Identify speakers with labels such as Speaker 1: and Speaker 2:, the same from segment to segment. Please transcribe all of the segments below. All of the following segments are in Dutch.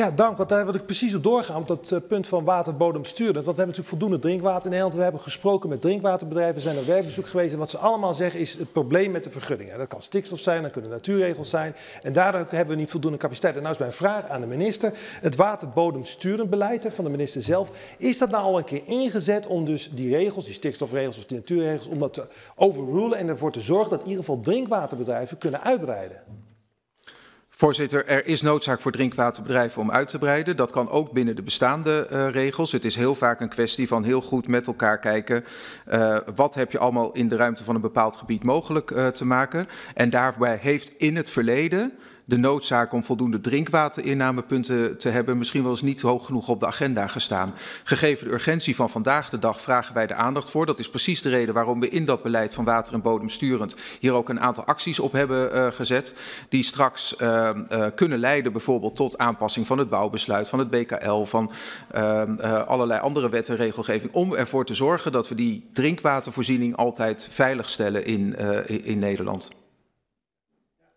Speaker 1: Ja, dank. Want daar wil ik precies op doorgaan op dat uh, punt van waterbodemstuur. Want we hebben natuurlijk voldoende drinkwater in Nederland. We hebben gesproken met drinkwaterbedrijven, zijn op werkbezoek geweest. En wat ze allemaal zeggen is het probleem met de vergunningen. Dat kan stikstof zijn, dat kunnen natuurregels zijn. En daardoor hebben we niet voldoende capaciteit. En nou is mijn vraag aan de minister. Het waterbodemsturend beleid van de minister zelf. Is dat nou al een keer ingezet om dus die regels, die stikstofregels of die natuurregels, om dat te overrulen en ervoor te zorgen dat in ieder geval drinkwaterbedrijven kunnen uitbreiden?
Speaker 2: Voorzitter, er is noodzaak voor drinkwaterbedrijven om uit te breiden. Dat kan ook binnen de bestaande uh, regels. Het is heel vaak een kwestie van heel goed met elkaar kijken. Uh, wat heb je allemaal in de ruimte van een bepaald gebied mogelijk uh, te maken. En daarbij heeft in het verleden de noodzaak om voldoende drinkwaterinnamepunten te hebben misschien wel eens niet hoog genoeg op de agenda gestaan. Gegeven de urgentie van vandaag de dag vragen wij de aandacht voor. Dat is precies de reden waarom we in dat beleid van water en bodem sturend hier ook een aantal acties op hebben uh, gezet. Die straks uh, uh, kunnen leiden bijvoorbeeld tot aanpassing van het bouwbesluit, van het BKL, van allerlei andere wet en regelgeving. Om ervoor te zorgen dat we die drinkwatervoorziening altijd veilig stellen in, in Nederland.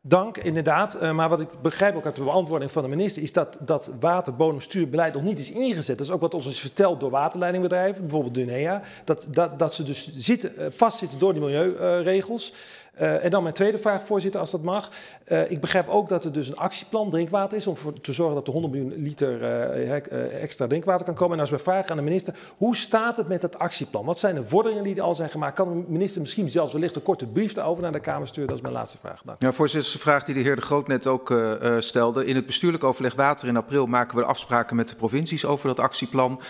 Speaker 1: Dank, inderdaad. Uh, maar wat ik begrijp ook uit de beantwoording van de minister... is dat dat waterbodemstuurbeleid nog niet is ingezet. Dat is ook wat ons is verteld door waterleidingbedrijven, bijvoorbeeld Dunea. Dat, dat, dat ze dus zitten, uh, vastzitten door die milieuregels. Uh, en dan mijn tweede vraag, voorzitter, als dat mag. Uh, ik begrijp ook dat er dus een actieplan drinkwater is om voor te zorgen dat er 100 miljoen liter uh, extra drinkwater kan komen. En als mijn vraag aan de minister, hoe staat het met dat actieplan? Wat zijn de vorderingen die er al zijn gemaakt? Kan de minister misschien zelfs wellicht een korte brief over naar de Kamer sturen? Dat is mijn laatste vraag.
Speaker 2: Dank. Ja, voorzitter, de vraag die de heer De Groot net ook stelde. In het bestuurlijk overleg water in april maken we afspraken met de provincies over dat actieplan.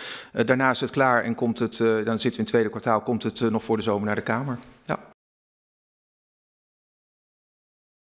Speaker 2: daarna is het klaar en komt het, dan zitten we in het tweede kwartaal, komt het nog voor de zomer naar de Kamer. Ja.